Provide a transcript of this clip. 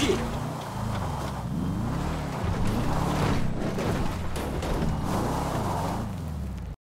信。